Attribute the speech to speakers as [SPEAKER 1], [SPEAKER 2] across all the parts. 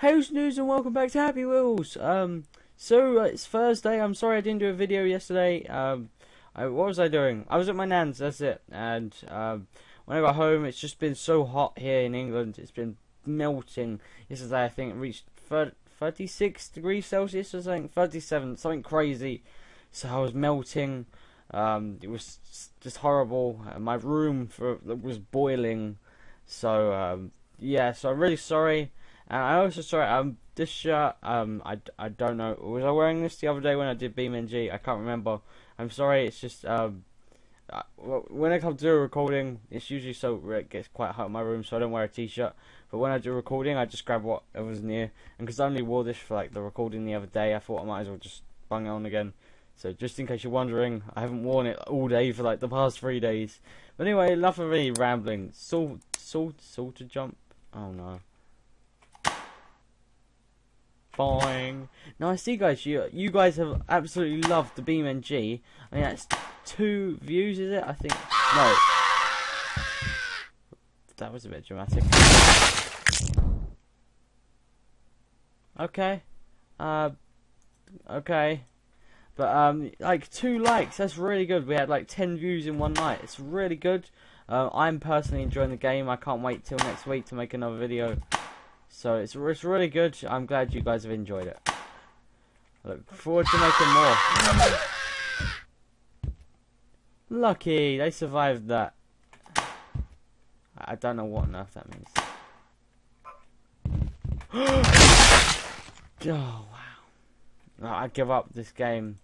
[SPEAKER 1] How's news and welcome back to Happy Wheels. Um, so uh, it's Thursday. I'm sorry I didn't do a video yesterday. Um, I, what was I doing? I was at my nan's. That's it. And um, when I got home, it's just been so hot here in England. It's been melting. Yesterday, I think it reached 30, 36 degrees Celsius or something, 37, something crazy. So I was melting. Um, it was just horrible. My room for, was boiling. So um, yeah, so I'm really sorry. And I also sorry. Um, this shirt. Um, I, I don't know. Was I wearing this the other day when I did BeamNG? I can't remember. I'm sorry. It's just um, uh, when I come to a recording, it's usually so it gets quite hot in my room, so I don't wear a t-shirt. But when I do recording, I just grab whatever's near. And because I only wore this for like the recording the other day, I thought I might as well just bung it on again. So just in case you're wondering, I haven't worn it all day for like the past three days. But anyway, enough of me rambling. Salt, salt, salt to jump. Oh no. Boing. Now I see, guys. You you guys have absolutely loved the BeamNG. I mean, that's two views, is it? I think. No. That was a bit dramatic. Okay. Uh. Okay. But um, like two likes. That's really good. We had like ten views in one night. It's really good. Uh, I'm personally enjoying the game. I can't wait till next week to make another video. So it's it's really good. I'm glad you guys have enjoyed it. I look forward to making more. Lucky, they survived that. I don't know what on earth that means. oh wow! I give up this game.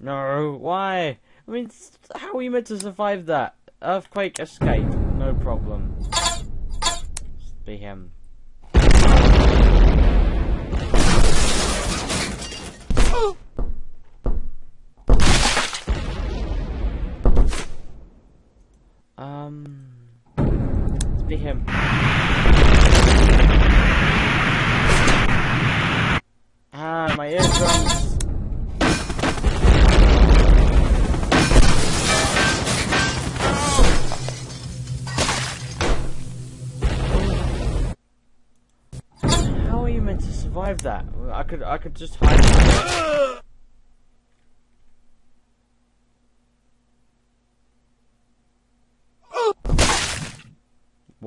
[SPEAKER 1] No, why? I mean, how are you meant to survive that? Earthquake escape, no problem. Just be him. Him. Ah, my eardrums. How are you meant to survive that? I could, I could just hide.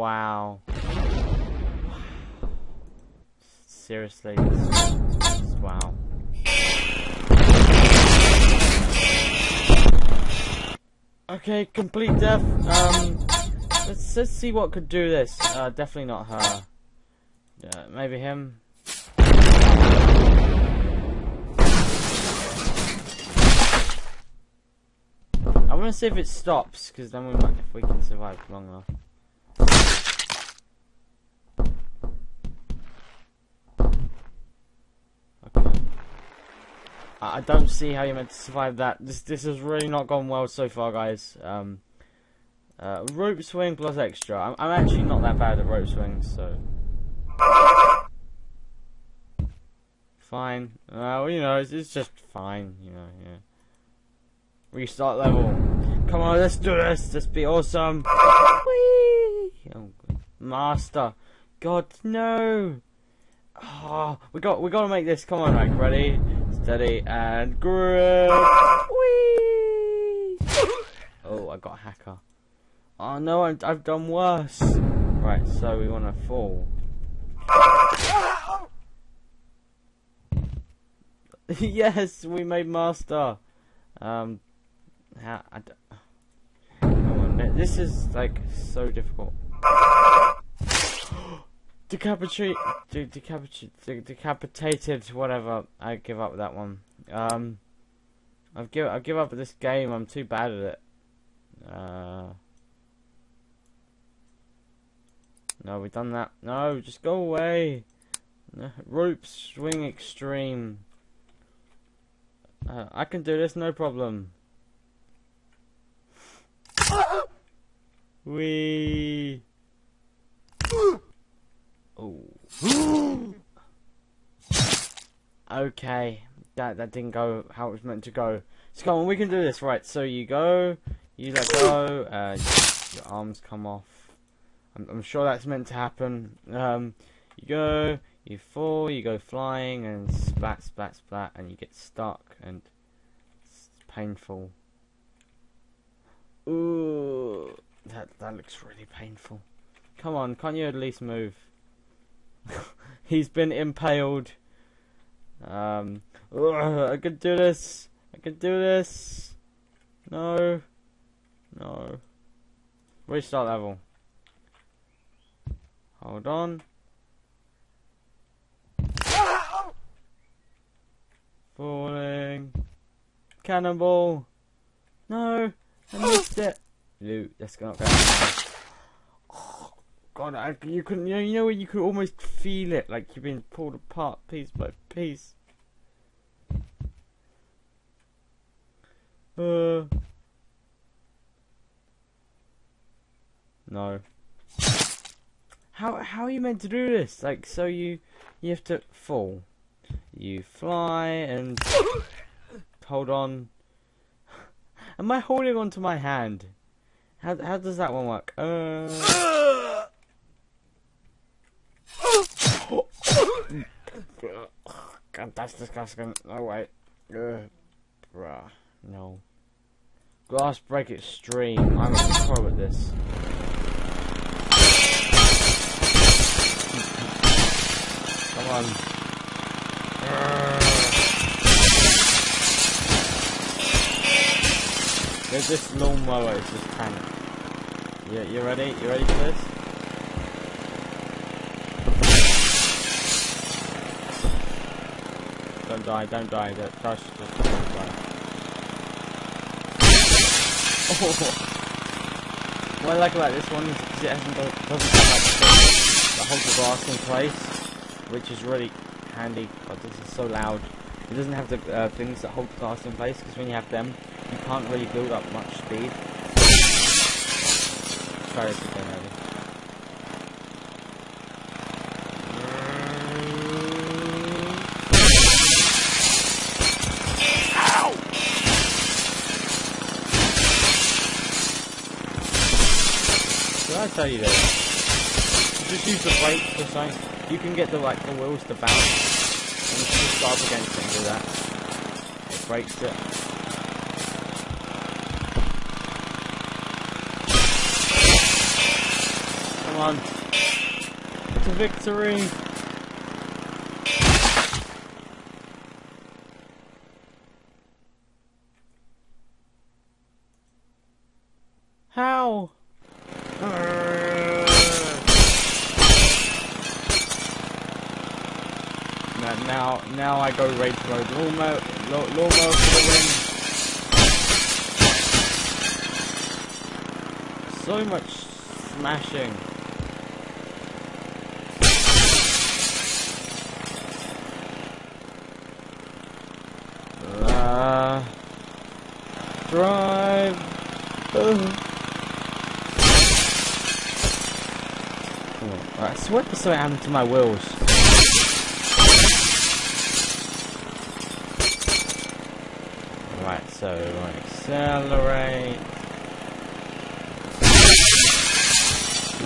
[SPEAKER 1] Wow. Seriously. Wow. Okay, complete death. Um, let's let's see what could do this. Uh, definitely not her. Yeah, maybe him. I want to see if it stops, because then we might, if we can survive long enough. I, don't see how you're meant to survive that. This this has really not gone well so far, guys. Um, uh, rope swing plus extra. I'm, I'm actually not that bad at rope swings, so. Fine. Well, you know, it's, it's just fine, you know, yeah. Restart level. Come on, let's do this. Let's be awesome. Whee! Oh, master. God, no. Oh, we got we got to make this. Come on, right? Ready, steady, and grip. Whee! Oh, I got a hacker. Oh no, i I've done worse. Right, so we want to fall. yes, we made master. Um, how, I d Come on, this is like so difficult. Decapitate, de decapitate, de decapitated, whatever. I give up that one. Um, I've give, I give up this game. I'm too bad at it. Uh, no, we've done that. No, just go away. Rope swing extreme. Uh, I can do this, no problem. We. Oh. Okay, that that didn't go how it was meant to go. So come on, we can do this, right? So you go, you let go, uh, your arms come off. I'm, I'm sure that's meant to happen. Um, you go, you fall, you go flying, and splat, splat, splat, and you get stuck, and it's painful. Ooh, that that looks really painful. Come on, can't you at least move? He's been impaled. Um, ugh, I can do this. I can do this. No. No. Restart level. Hold on. Falling. Cannonball. No. I missed it. Loot. Going Oh, God, I, you couldn't. You know, you know you could almost feel it, like you've been pulled apart piece by piece. Uh. No. How how are you meant to do this? Like so you you have to fall. You fly and hold on. Am I holding onto my hand? How how does that one work? Uh God, that's disgusting. No wait. Ugh. Bruh. No. Glass break extreme. I'm a pro at this. Come on. There's this lawnmower, it's just tank. You, you ready? You ready for this? Don't die, don't die. That just, just don't die. Oh. What I like about this one is because it hasn't got, doesn't have like the, holds the glass in place which is really handy but this is so loud. It doesn't have the uh, things that hold the glass in place because when you have them, you can't really build up much speed. Try this again, maybe. Tell you that? Just use the brakes or something. You can get the like the wheels to bounce, and you just go up against it and do that. It breaks it. Come on, to victory! How? Now, now I go rage mode. Lawnmower, lawnmower for the win. So much smashing. Uh, drive. I swear something happened to my wheels. Right, so accelerate.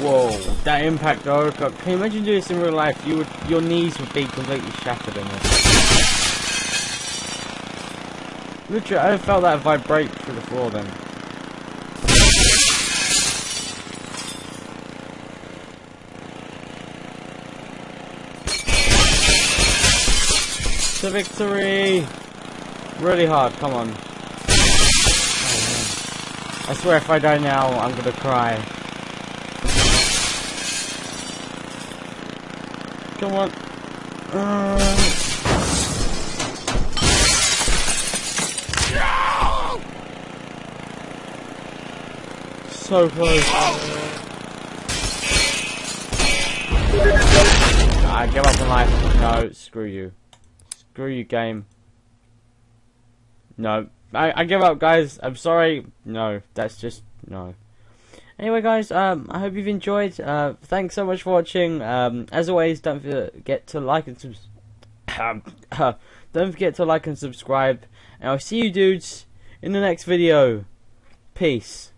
[SPEAKER 1] Whoa, that impact though, can you imagine doing this in real life? You would, your knees would be completely shattered in this. Literally, I felt that vibrate through the floor then. To victory! Really hard, come on. I swear if I die now, I'm gonna cry. Come on. Uh. So close. I give up on life. No, screw you. Screw you, game. No. I, I give up, guys. I'm sorry. No, that's just... No. Anyway, guys, um, I hope you've enjoyed. Uh, thanks so much for watching. Um, as always, don't forget to like and subscribe. Um, don't forget to like and subscribe. And I'll see you dudes in the next video. Peace.